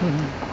嗯